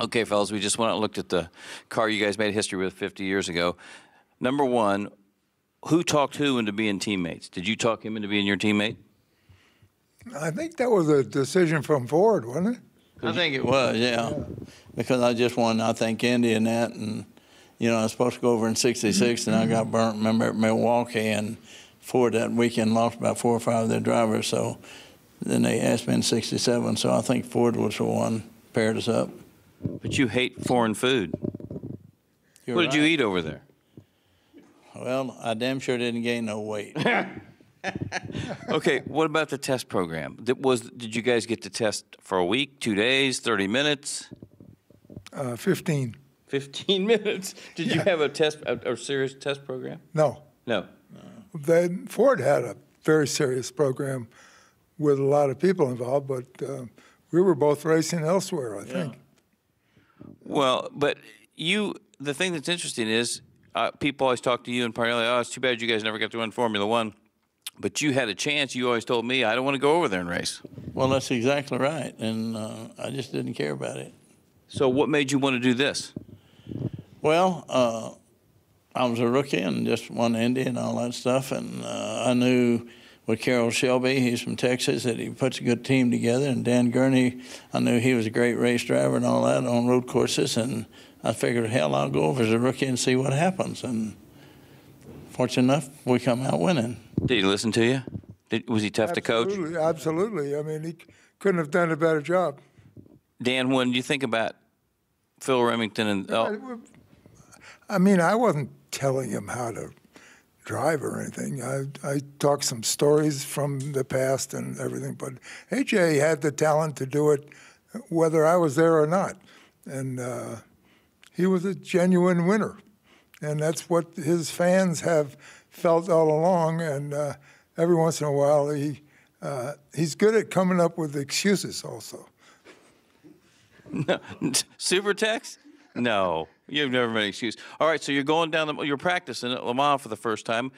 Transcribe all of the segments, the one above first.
Okay, fellas, we just went out and looked at the car you guys made history with 50 years ago. Number one, who talked who into being teammates? Did you talk him into being your teammate? I think that was a decision from Ford, wasn't it? I think it was, yeah. Because I just won, I think, Indy and that, and, you know, I was supposed to go over in 66, and I got burnt, remember, at Milwaukee, and Ford that weekend lost about four or five of their drivers, so then they asked me in 67, so I think Ford was the one paired us up. But you hate foreign food. You're what did you eat over there? Well, I damn sure didn't gain no weight. Okay, what about the test program? That was did you guys get to test for a week, 2 days, 30 minutes? Uh, 15. 15 minutes. Did you have a test a, a serious test program? No. No. Then Ford had a very serious program with a lot of people involved, but uh, we were both racing elsewhere, I think. Well, but you, the thing that's interesting is uh, people always talk to you and primarily, oh, it's too bad you guys never got to win Formula One. But you had a chance. You always told me, I don't want to go over there and race. Well, that's exactly right, and uh, I just didn't care about it. So what made you want to do this? Well, uh, I was a rookie and just won Indy and all that stuff, and uh, I knew with Carroll Shelby, he's from Texas, that he puts a good team together, and Dan Gurney, I knew he was a great race driver and all that on road courses, and I figured, hell, I'll go over as a rookie and see what happens, and fortunate enough, we come out winning. Did he listen to you? Did, was he tough to coach? Absolutely, absolutely. I mean, he couldn't have done a better job. Dan, when you think about Phil Remington and oh, I mean, I wasn't telling him how to drive or anything. I, I talked some stories from the past and everything, but AJ had the talent to do it whether I was there or not. And uh, he was a genuine winner. And that's what his fans have felt all along. And uh, every once in a while, he, uh, he's good at coming up with excuses also. No, Super text? No, you've never made an excuse. All right, so you're going down the, you're practicing at Le Mans for the first time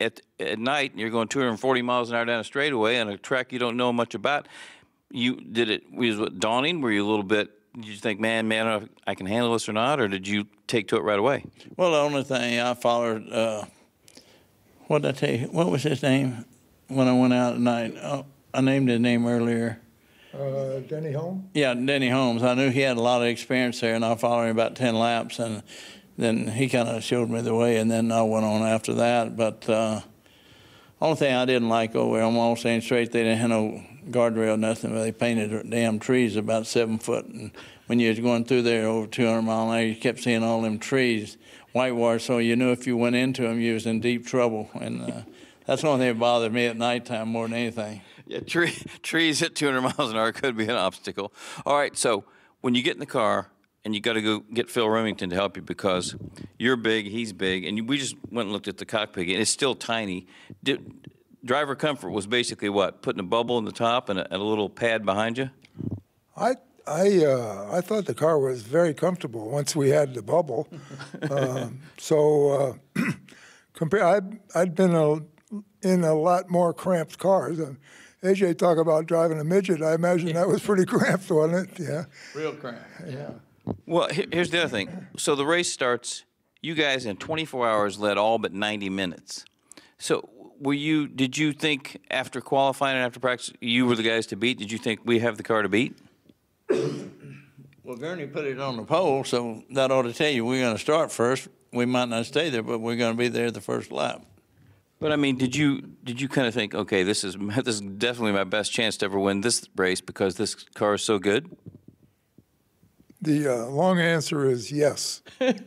at at night, and you're going 240 miles an hour down a straightaway on a track you don't know much about. You did it was it dawning? Were you a little bit? Did you think, man, man, I can handle this or not, or did you take to it right away? Well, the only thing I followed, uh, what did I tell you? What was his name when I went out at night? Oh, I named his name earlier. Uh, Denny Hulme? Yeah, Denny Hulme. I knew he had a lot of experience there, and I followed him about 10 laps, and then he kind of showed me the way, and then I went on after that. But uh, only thing I didn't like over on Wall St. Straight, they didn't have no guardrail, nothing, but they painted damn trees about seven foot. And when you was going through there over 200 mile an hour, you kept seeing all them trees whitewash, so you knew if you went into them, you was in deep trouble. And uh, that's the only thing that bothered me at nighttime more than anything. Yeah, tree, trees at 200 miles an hour could be an obstacle. All right, so when you get in the car and you got to go get Phil Remington to help you because you're big, he's big, and we just went and looked at the cockpit, and it's still tiny. Did, driver comfort was basically what? Putting a bubble in the top and a, and a little pad behind you? I I uh, I thought the car was very comfortable once we had the bubble. um, so uh, compare, I'd I'd been a, in a lot more cramped cars. AJ talk about driving a midget. I imagine that was pretty cramped, wasn't it? Yeah. Real cramped. Yeah. Well, here's the other thing. So the race starts. You guys in 24 hours led all but 90 minutes. So were you? Did you think after qualifying and after practice you were the guys to beat? Did you think we have the car to beat? Well, Gurney put it on the pole, so that ought to tell you we're going to start first. We might not stay there, but we're going to be there the first lap. But I mean, did you did you kind of think, okay, this is this is definitely my best chance to ever win this race because this car is so good? The uh, long answer is yes. it's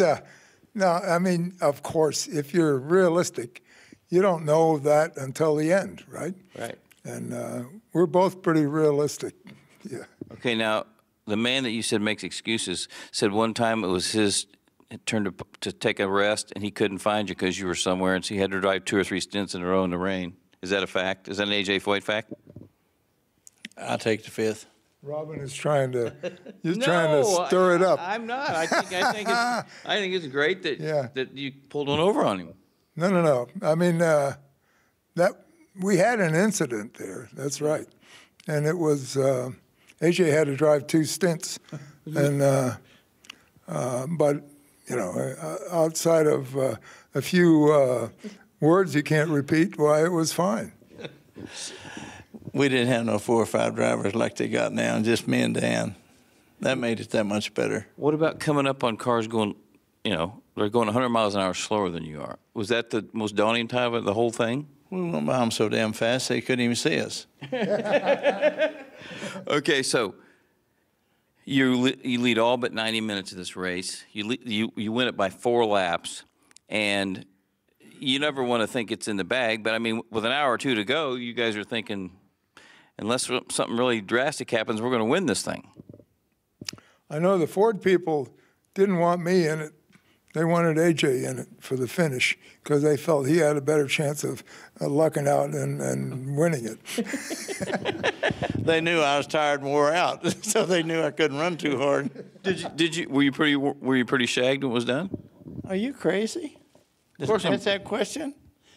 a no. I mean, of course, if you're realistic, you don't know that until the end, right? Right. And uh, we're both pretty realistic. Yeah. Okay, now the man that you said makes excuses said one time it was his turn to to take a rest and he couldn't find you because you were somewhere, and so he had to drive two or three stints in a row in the rain. Is that a fact? Is that an AJ Foyt fact? I take the fifth. Robin is trying to, you're trying to stir it up. I, am not. I think I think it's I think it's great that Yeah. that you pulled one over on him. No, no, no. I mean, uh, that we had an incident there. That's right, and it was uh, AJ had to drive two stints, and uh, uh, but you know, uh, outside of uh, a few uh, words you can't repeat, why it was fine. We didn't have no four or five drivers like they got now, just me and Dan. That made it that much better. What about coming up on cars going, you know, they're going 100 miles an hour slower than you are? Was that the most daunting time of the whole thing? We went by them so damn fast they couldn't even see us. Okay, so you you lead all but 90 minutes of this race. You you you win it by four laps, and you never want to think it's in the bag. But I mean, with an hour or two to go, you guys are thinking, unless something really drastic happens, we're going to win this thing. I know the Ford people didn't want me in it. They wanted AJ in it for the finish because they felt he had a better chance of uh, lucking out and, and winning it. They knew I was tired and wore out, so they knew I couldn't run too hard. Did you did you were you pretty were you pretty shagged when it was done? Are you crazy? Of course I'm- That's that question?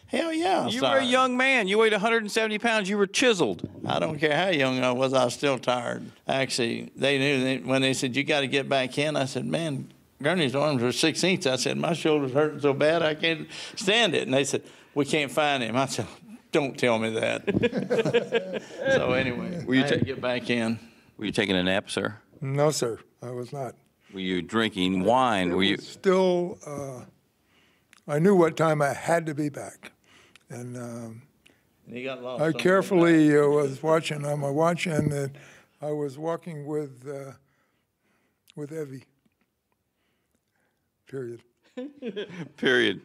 Hell yeah. I was You were a young man. You weighed 170 pounds. You were chiseled. I don't care how young I was, I was still tired. Actually, they knew they, when they said, You got to get back in, I said, Man, Gurney's arms are six inches. I said, My shoulder's hurting so bad I can't stand it. And they said, We can't find him. I said, Don't tell me that. so, anyway, Were you I had to ta- get back in. Were you taking a nap, sir? no, sir, I was not. Were you drinking wine? Were you? Still, uh, I knew what time I had to be back. And um, And he got lost. I carefully uh, was watching on my watch, and uh, I was walking with uh, with Evi. Period. Period.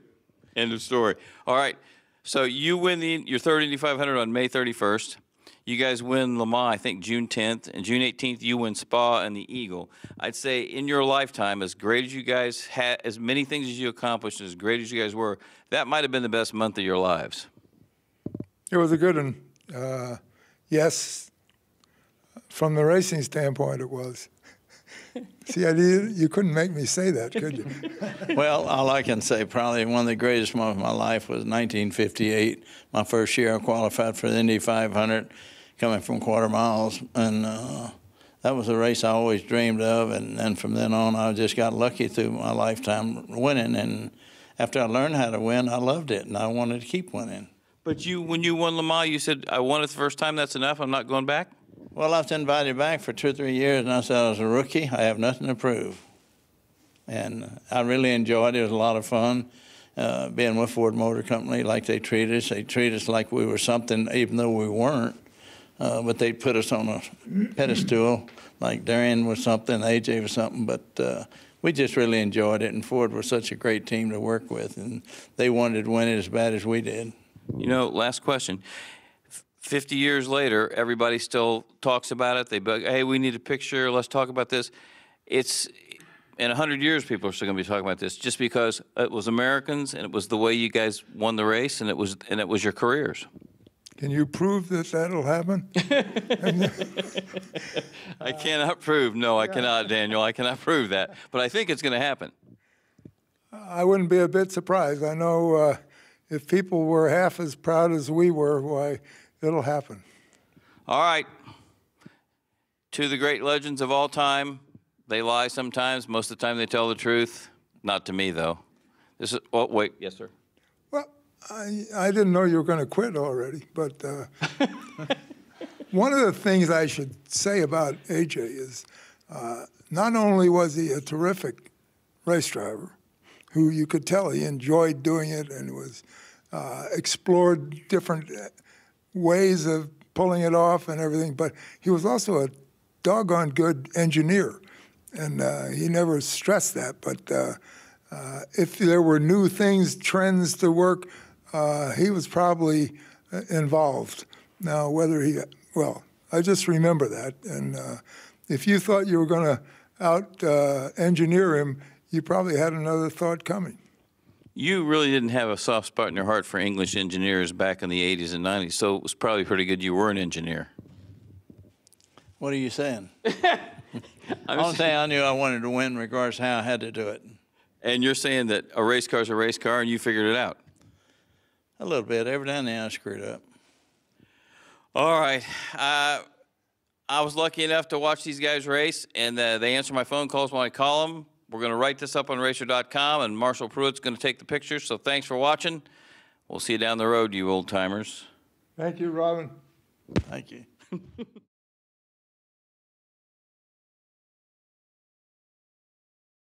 End of story. All right. So you win the your third Indy 500 on May 31st. You guys win Le Mans, I think June 10th, and June 18th you win Spa and the Eagle. I'd say in your lifetime, as great as you guys had, as many things as you accomplished, as great as you guys were, that might have been the best month of your lives. It was a good one. Uh, yes, from the racing standpoint, it was. See, I did, you couldn't make me say that, could you? Well, all I can say, probably one of the greatest moments of my life was 1958. My first year I qualified for the Indy 500, coming from quarter miles, and uh, that was a race I always dreamed of. And then from then on, I just got lucky through my lifetime winning. And after I learned how to win, I loved it, and I wanted to keep winning. But you, when you won Le Mans, you said, "I won it the first time. That's enough. I'm not going back." Well, I was invited back for two or three years, and I said I was a rookie. I have nothing to prove. And I really enjoyed it. It was a lot of fun uh, being with Ford Motor Company, like they treat us. They treat us like we were something, even though we weren't. Uh, but they put us on a pedestal, like Darian was something, AJ was something. But uh, we just really enjoyed it, and Ford was such a great team to work with, and they wanted to win it as bad as we did. You know, last question. F- 50 years later, everybody still talks about it. They bug, hey, we need a picture. Let's talk about this. It's in 100 years, people are still going to be talking about this just because it was Americans and it was the way you guys won the race and it was and it was your careers. Can you prove that that'll happen? I cannot prove. No, I cannot, Daniel. I cannot prove that. But I think it's going to happen. I wouldn't be a bit surprised. I know uh, if people were half as proud as we were, why, it'll happen. All right. To the great legends of all time, they lie sometimes. Most of the time, they tell the truth. Not to me, though. This is. Oh, wait. Yes, sir. Well, I, I didn't know you were going to quit already, but uh, one of the things I should say about AJ is uh, not only was he a terrific race driver, who you could tell he enjoyed doing it and was uh, explored different ways of pulling it off and everything, but he was also a doggone good engineer, and uh, he never stressed that. But uh, uh, if there were new things, trends to work, uh, he was probably uh, involved. Now, whether he, well, I just remember that. And uh, if you thought you were going to out engineer him, you probably had another thought coming. You really didn't have a soft spot in your heart for English engineers back in the 80s and 90s, so it was probably pretty good you were an engineer. What are you saying? Only thing I knew I wanted to win, regardless of how I had to do it. And you're saying that a race car is a race car and you figured it out. A little bit. Every now and then I screwed up. All right. Uh, I was lucky enough to watch these guys race, and uh, they answer my phone calls when I call them. We're going to write this up on racer.com, and Marshall Pruett's going to take the pictures. So thanks for watching. We'll see you down the road, you old timers. Thank you, Robin. Thank you.